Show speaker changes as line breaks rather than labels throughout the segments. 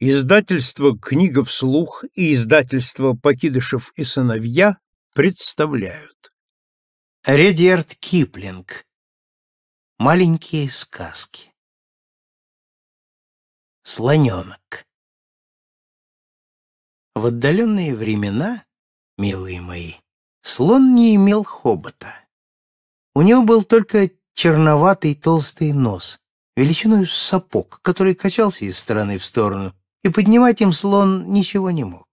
Издательство «Книга вслух» и издательство «Покидышев и сыновья» представляют.
Редьярд Киплинг. Маленькие сказки. Слоненок. В отдаленные времена, милые мои, слон не имел хобота. У него был только черноватый толстый нос, величиной с сапог, который качался из стороны в сторону, и поднимать им слон ничего не мог.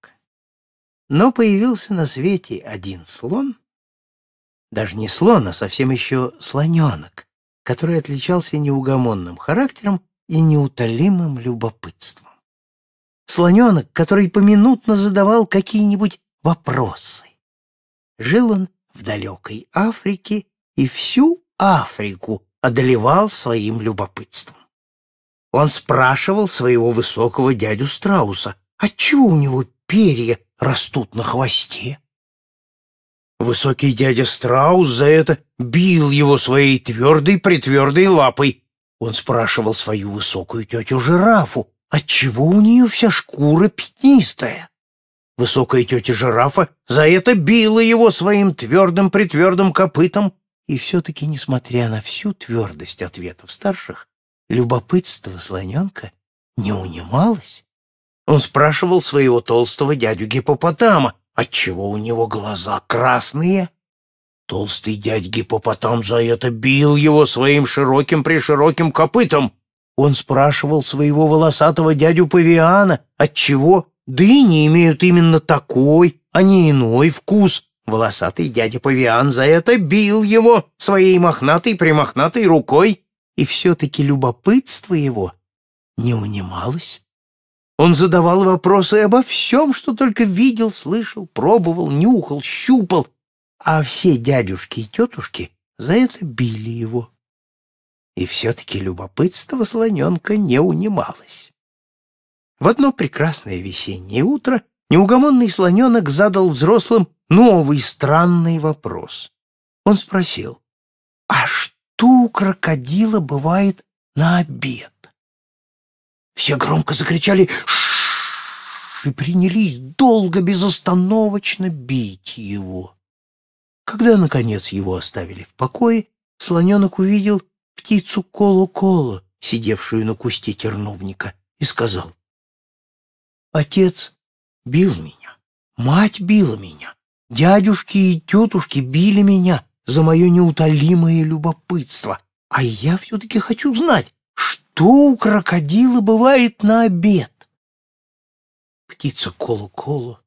Но появился на свете один слон, даже не слон, а совсем еще слоненок, который отличался неугомонным характером и неутолимым любопытством. Слоненок, который поминутно задавал какие-нибудь вопросы. Жил он в далекой Африке и всю Африку одолевал своим любопытством. Он спрашивал своего высокого дядю Страуса, отчего у него перья растут на хвосте. Высокий дядя Страус за это бил его своей твердой-притвердой лапой. Он спрашивал свою высокую тетю Жирафу, отчего у нее вся шкура пятнистая. Высокая тетя Жирафа за это била его своим твердым-притвердым копытом, и все-таки, несмотря на всю твердость ответов старших, Любопытство слоненка не унималось. Он спрашивал своего толстого дядю гипопотама, отчего у него глаза красные. Толстый дядь гипопотам за это бил его своим широким-пришироким копытом. Он спрашивал своего волосатого дядю Павиана, отчего дыни имеют именно такой, а не иной вкус. Волосатый дядя Павиан за это бил его своей мохнатой-примохнатой рукой и все-таки любопытство его не унималось. Он задавал вопросы обо всем, что только видел, слышал, пробовал, нюхал, щупал, а все дядюшки и тетушки за это били его. И все-таки любопытство слоненка не унималось. В одно прекрасное весеннее утро неугомонный слоненок задал взрослым новый странный вопрос. Он спросил, «А что?» Что у крокодила бывает на обед. Все громко закричали «Ш!» и принялись долго безостановочно бить его. Когда, наконец, его оставили в покое, слоненок увидел птицу Колу-Колу, сидевшую на кусте терновника, и сказал, «Отец бил меня, мать била меня, дядюшки и тетушки били меня, за мое неутолимое любопытство. А я все-таки хочу знать, что у крокодила бывает на обед. Птица Колу-Колу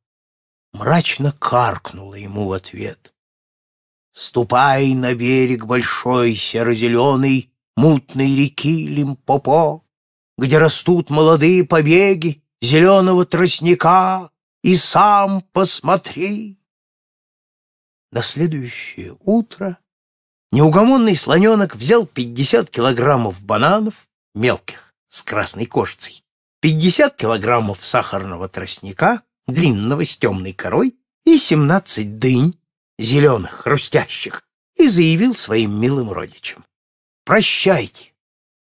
мрачно каркнула ему в ответ. Ступай на берег большой серо-зеленой мутной реки Лимпопо, где растут молодые побеги зеленого тростника, и сам посмотри. На следующее утро неугомонный слоненок взял 50 килограммов бананов, мелких, с красной кожицей, 50 килограммов сахарного тростника, длинного с темной корой, и 17 дынь, зеленых, хрустящих, и заявил своим милым родичам. «Прощайте!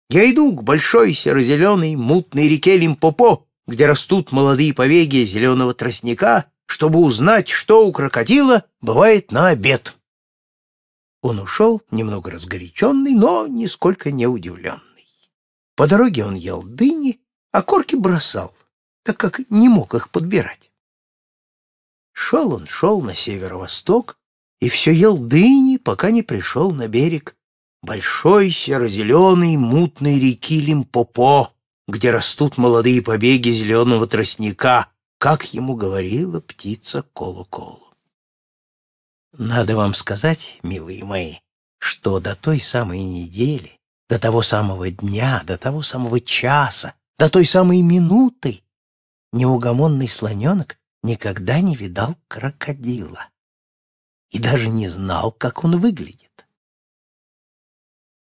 Я иду к большой серо-зеленой мутной реке Лимпопо, где растут молодые повеги зеленого тростника чтобы узнать, что у крокодила бывает на обед. Он ушел, немного разгоряченный, но нисколько не удивленный. По дороге он ел дыни, а корки бросал, так как не мог их подбирать. Шел он, шел на северо-восток, и все ел дыни, пока не пришел на берег большой серо-зеленой мутной реки Лимпопо, где растут молодые побеги зеленого тростника, как ему говорила птица Колу-Колу. Надо вам сказать, милые мои, что до той самой недели, до того самого дня, до того самого часа, до той самой минуты неугомонный слоненок никогда не видал крокодила и даже не знал, как он выглядит.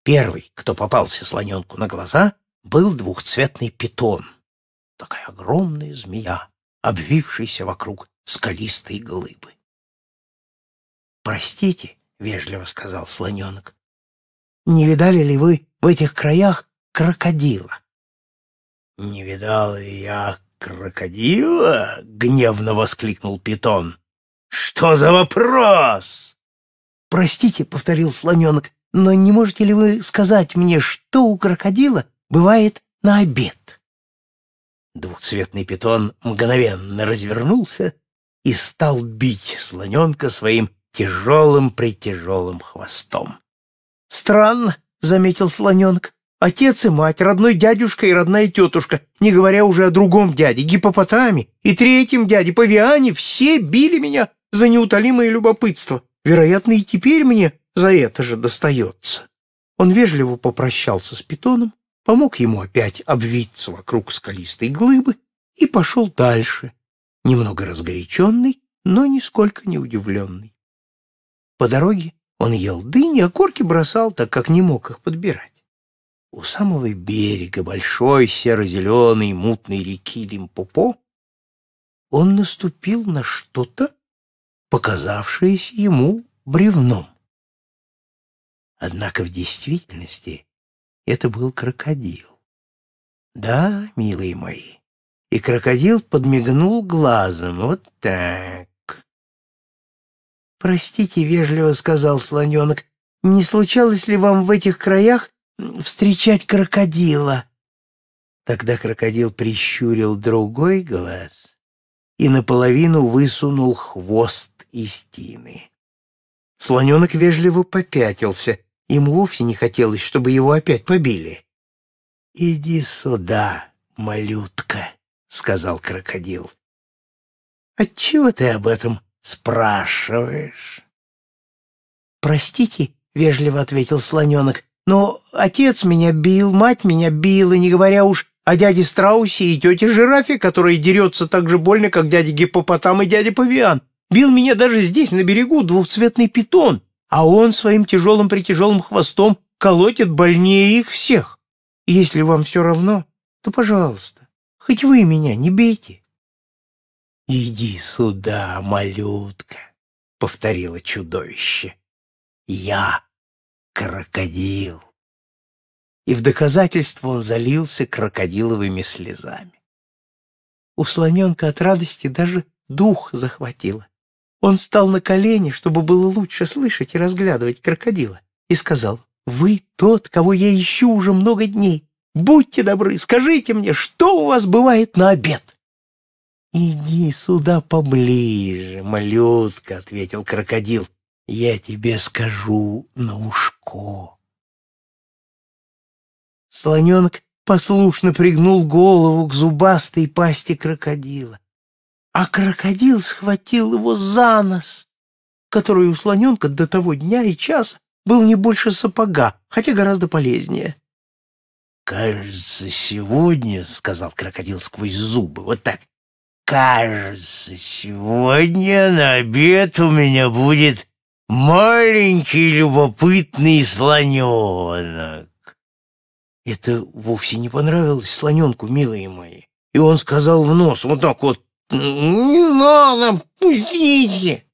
Первый, кто попался слоненку на глаза, был двухцветный питон, такая огромная змея, обвившийся вокруг скалистой глыбы. «Простите», — вежливо сказал слоненок, — «не видали ли вы в этих краях крокодила?» «Не видал ли я крокодила?» — гневно воскликнул питон. «Что за вопрос?» «Простите», — повторил слоненок, «но не можете ли вы сказать мне, что у крокодила бывает на обед?» Двухцветный питон мгновенно развернулся и стал бить слоненка своим тяжелым-притяжелым хвостом. «Странно», — заметил слоненок, Отец и мать, родной дядюшка и родная тетушка, не говоря уже о другом дяде, гипопотаме, и третьем дяде, павиане, все били меня за неутолимое любопытство. Вероятно, и теперь мне за это же достается. Он вежливо попрощался с питоном, помог ему опять обвиться вокруг скалистой глыбы и пошел дальше, немного разгоряченный, но нисколько не удивленный. По дороге он ел дыни, а корки бросал, так как не мог их подбирать. У самого берега большой серо-зеленой мутной реки Лимпопо он наступил на что-то, показавшееся ему бревном. Однако в действительности это был крокодил. Да, милые мои, и крокодил подмигнул глазом, вот так. «Простите, — вежливо сказал слоненок, — не случалось ли вам в этих краях встречать крокодила. Тогда крокодил прищурил другой глаз и наполовину высунул хвост из тины. Слоненок вежливо попятился. Ему вовсе не хотелось, чтобы его опять побили. «Иди сюда, малютка», — сказал крокодил. «Отчего ты об этом спрашиваешь?» «Простите», — вежливо ответил слоненок, но отец меня бил, мать меня била, не говоря уж о дяде Страусе и тете Жирафе, которая дерется так же больно, как дядя Гиппопотам и дядя Павиан. Бил меня даже здесь, на берегу, двухцветный питон, а он своим тяжелым-притяжелым хвостом колотит больнее их всех. Если вам все равно, то, пожалуйста, хоть вы меня не бейте. «Иди сюда, малютка», — повторило чудовище. «Я крокодил. И в доказательство он залился крокодиловыми слезами. У слоненка от радости даже дух захватило. Он стал на колени, чтобы было лучше слышать и разглядывать крокодила, и сказал, «Вы тот, кого я ищу уже много дней. Будьте добры, скажите мне, что у вас бывает на обед?» «Иди сюда поближе, малютка», — ответил крокодил я тебе скажу на ушко. Слоненок послушно пригнул голову к зубастой пасти крокодила, а крокодил схватил его за нос, который у слоненка до того дня и часа был не больше сапога, хотя гораздо полезнее. «Кажется, сегодня, — сказал крокодил сквозь зубы, вот так, — кажется, сегодня на обед у меня будет маленький любопытный слоненок. Это вовсе не понравилось слоненку, милые мои. И он сказал в нос вот так вот, «Не надо, пустите!»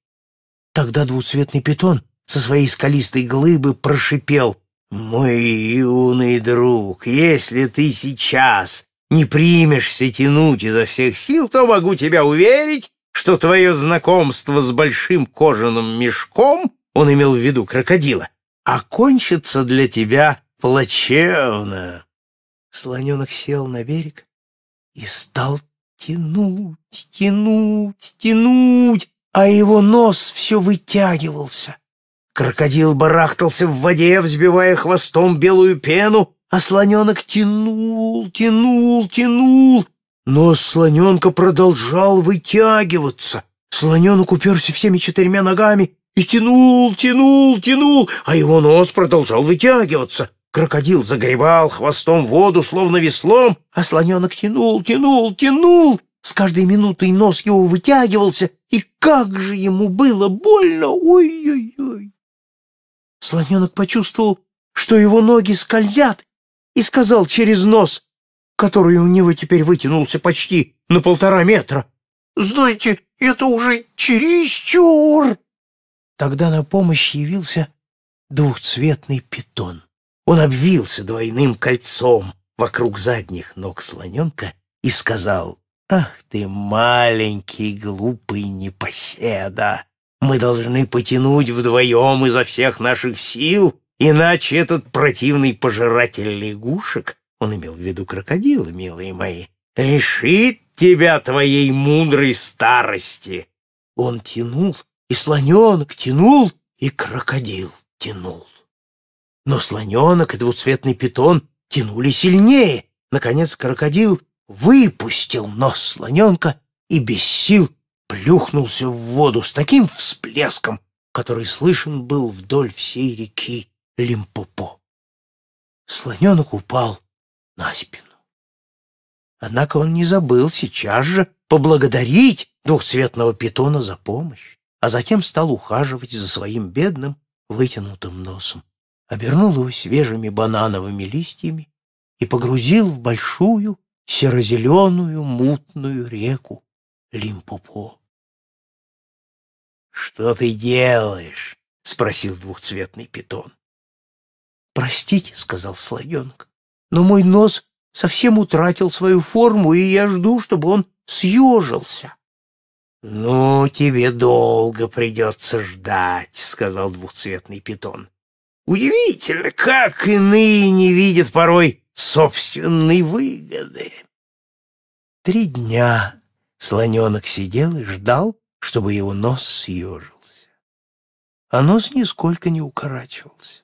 Тогда двуцветный питон со своей скалистой глыбы прошипел, «Мой юный друг, если ты сейчас не примешься тянуть изо всех сил, то могу тебя уверить, что твое знакомство с большим кожаным мешком, он имел в виду крокодила, окончится для тебя плачевно. Слоненок сел на берег и стал тянуть, тянуть, тянуть, а его нос все вытягивался. Крокодил барахтался в воде, взбивая хвостом белую пену, а слоненок тянул, тянул, тянул, но слоненка продолжал вытягиваться. Слоненок уперся всеми четырьмя ногами и тянул, тянул, тянул, а его нос продолжал вытягиваться. Крокодил загребал хвостом воду, словно веслом, а слоненок тянул, тянул, тянул. С каждой минутой нос его вытягивался, и как же ему было больно! Ой-ой-ой! Слоненок почувствовал, что его ноги скользят, и сказал через нос который у него теперь вытянулся почти на полтора метра. «Знаете, это уже чересчур!» Тогда на помощь явился двухцветный питон. Он обвился двойным кольцом вокруг задних ног слоненка и сказал Ах ты, маленький глупый непоседа! Мы должны потянуть вдвоем изо всех наших сил, иначе этот противный пожиратель лягушек, он имел в виду крокодила, милые мои, лишит тебя твоей мудрой старости. Он тянул, и слоненок тянул, и крокодил тянул. Но слоненок и двуцветный питон тянули сильнее. Наконец крокодил выпустил нос слоненка и без сил плюхнулся в воду с таким всплеском, который слышен был вдоль всей реки Лимпопо. Слоненок упал на спину. Однако он не забыл сейчас же поблагодарить двухцветного питона за помощь, а затем стал ухаживать за своим бедным вытянутым носом, обернул его свежими банановыми листьями и погрузил в большую серо-зеленую мутную реку Лимпопо. «Что ты делаешь?» — спросил двухцветный питон. «Простите», — сказал слоненок, — «но мой нос совсем утратил свою форму, и я жду, чтобы он съежился». «Ну, тебе долго придется ждать», — сказал двухцветный питон. «Удивительно, как иные не видят порой собственной выгоды». Три дня слоненок сидел и ждал, чтобы его нос съежился. А нос нисколько не укорачивался.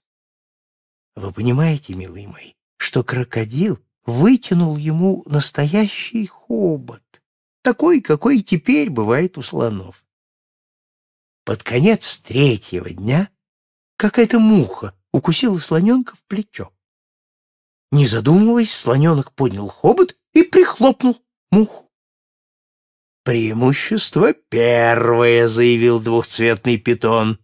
Вы понимаете, милый мой, что крокодил вытянул ему настоящий хобот, такой, какой теперь бывает у слонов. Под конец третьего дня какая-то муха укусила слоненка в плечо. Не задумываясь, слоненок поднял хобот и прихлопнул муху. «Преимущество первое», — заявил двухцветный питон.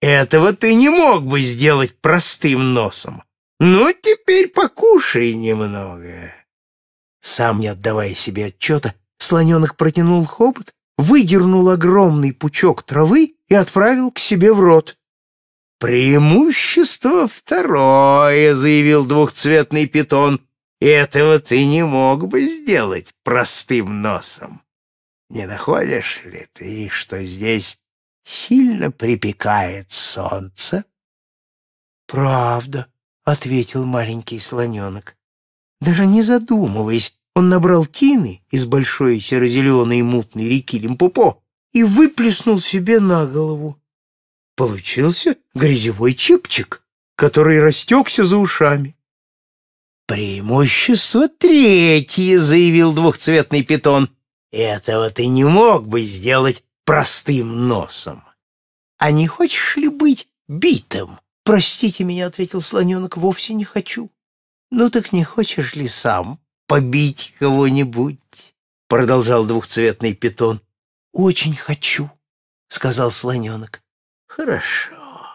«Этого ты не мог бы сделать простым носом. Ну, теперь покушай немного». Сам не отдавая себе отчета, слоненок протянул хобот, выдернул огромный пучок травы и отправил к себе в рот. «Преимущество второе», — заявил двухцветный питон. «Этого ты не мог бы сделать простым носом. Не находишь ли ты, что здесь сильно припекает солнце?»
«Правда», — ответил маленький слоненок. Даже не задумываясь, он набрал тины из большой серо-зеленой мутной реки Лимпопо и выплеснул себе на голову. Получился грязевой чепчик, который растекся за ушами.
«Преимущество третье», — заявил двухцветный питон. «Этого ты не мог бы сделать простым носом. А не хочешь ли быть битым?»
«Простите меня», — ответил слоненок, — «вовсе не хочу».
«Ну так не хочешь ли сам побить кого-нибудь?» — продолжал двухцветный питон.
«Очень хочу», — сказал слоненок.
«Хорошо.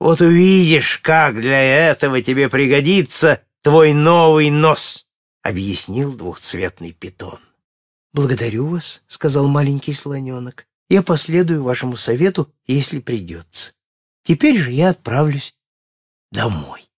Вот увидишь, как для этого тебе пригодится твой новый нос», — объяснил двухцветный питон.
«Благодарю вас», — сказал маленький слоненок. «Я последую вашему совету, если придется. Теперь же я отправлюсь домой».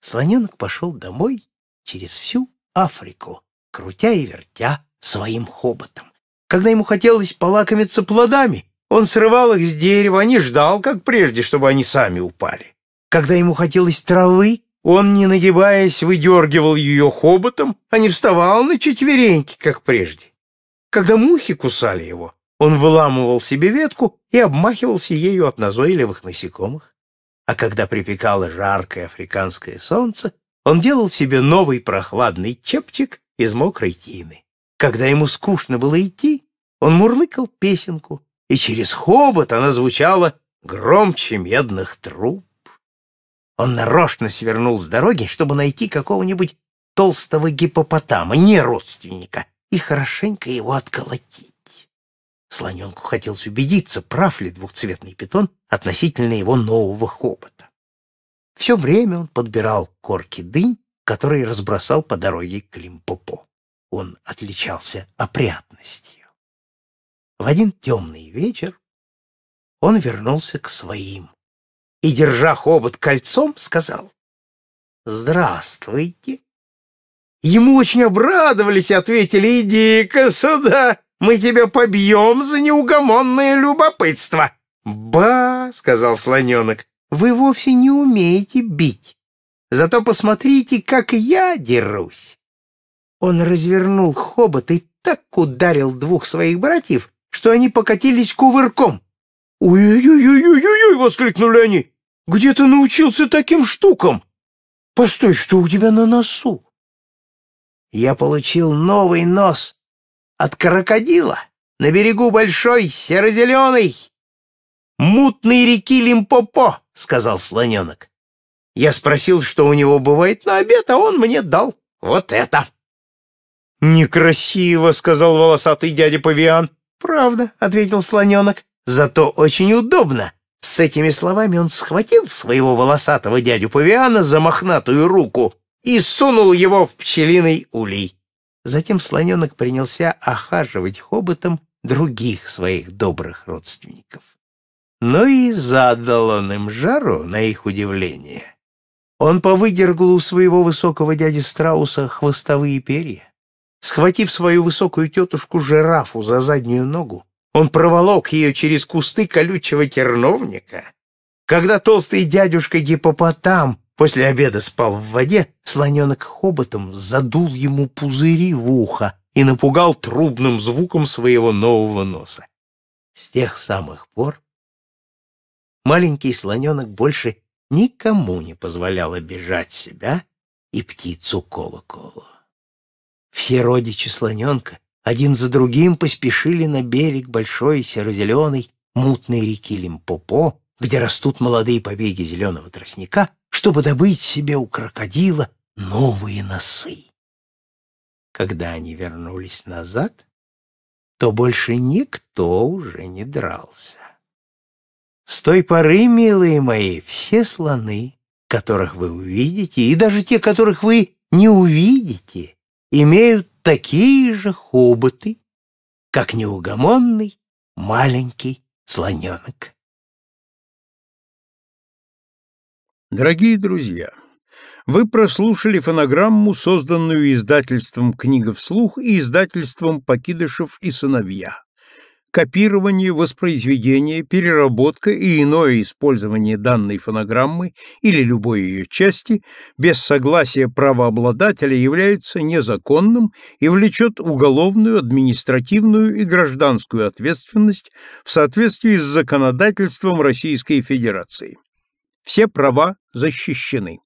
Слоненок пошел домой через всю Африку, крутя и вертя своим хоботом. Когда ему хотелось полакомиться плодами, он срывал их с дерева, не ждал, как прежде, чтобы они сами упали. Когда ему хотелось травы, он, не нагибаясь, выдергивал ее хоботом, а не вставал на четвереньки, как прежде. Когда мухи кусали его, он выламывал себе ветку и обмахивался ею от назойливых насекомых. А когда припекало жаркое африканское солнце, он делал себе новый прохладный чепчик из мокрой тины. Когда ему скучно было идти, он мурлыкал песенку, и через хобот она звучала громче медных труб. Он нарочно свернул с дороги, чтобы найти какого-нибудь толстого гипопотама, не родственника, и хорошенько его отколотить. Слоненку хотелось убедиться, прав ли двухцветный питон относительно его нового хобота. Все время он подбирал корки дынь, которые разбросал по дороге к Лимпопо. Он отличался опрятностью. В один темный вечер он вернулся к своим и, держа хобот кольцом, сказал «Здравствуйте! Ему очень обрадовались и ответили, иди-ка сюда, мы тебя побьем за неугомонное любопытство. «Ба!» — сказал слоненок. «Вы вовсе не умеете бить. Зато посмотрите, как я дерусь!» Он развернул хобот и так ударил двух своих братьев, что они покатились кувырком. «Ой-ой-ой-ой-ой!» — воскликнули они. «Где ты научился таким штукам? Постой, что у тебя на носу?» Я получил новый нос от крокодила на берегу большой серо-зеленой мутной реки Лимпопо», — сказал слоненок. Я спросил, что у него бывает на обед, а он мне дал вот это. «Некрасиво», — сказал волосатый дядя Павиан. «Правда», — ответил слоненок, — «зато очень удобно». С этими словами он схватил своего волосатого дядю Павиана за мохнатую руку и сунул его в пчелиный улей. Затем слоненок принялся охаживать хоботом других своих добрых родственников но и задал он им жару, на их удивление. Он повыдергал у своего высокого дяди Страуса хвостовые перья. Схватив свою высокую тетушку-жирафу за заднюю ногу, он проволок ее через кусты колючего терновника. Когда толстый дядюшка Гипопотам после обеда спал в воде, слоненок хоботом задул ему пузыри в ухо и напугал трубным звуком своего нового носа. С тех самых пор маленький слоненок больше никому не позволял обижать себя и птицу колокола. Все родичи слоненка один за другим поспешили на берег большой серо-зеленой мутной реки Лимпопо, где растут молодые побеги зеленого тростника, чтобы добыть себе у крокодила новые носы. Когда они вернулись назад, то больше никто уже не дрался. С той поры, милые мои, все слоны, которых вы увидите, и даже те, которых вы не увидите, имеют такие же хоботы, как неугомонный маленький слоненок.
Дорогие друзья, вы прослушали фонограмму, созданную издательством «Книга вслух» и издательством «Покидышев и сыновья» копирование, воспроизведение, переработка и иное использование данной фонограммы или любой ее части без согласия правообладателя является незаконным и влечет уголовную, административную и гражданскую ответственность в соответствии с законодательством Российской Федерации. Все права защищены.